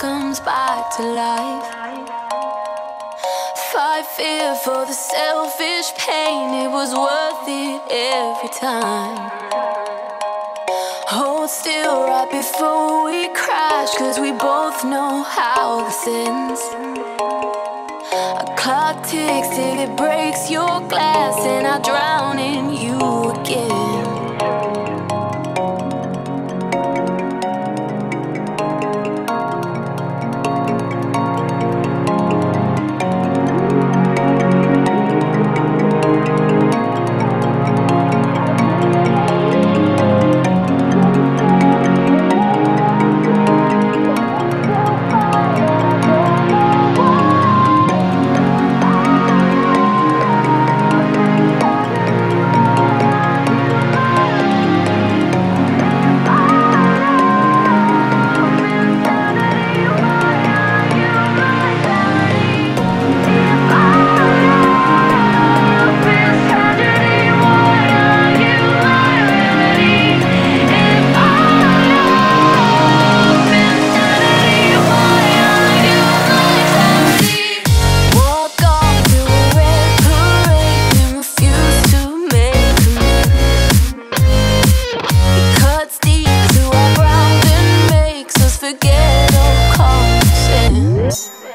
comes back to life. Fight fear for the selfish pain, it was worth it every time. Hold still right before we crash, cause we both know how this ends. A clock ticks, till it breaks. little constant.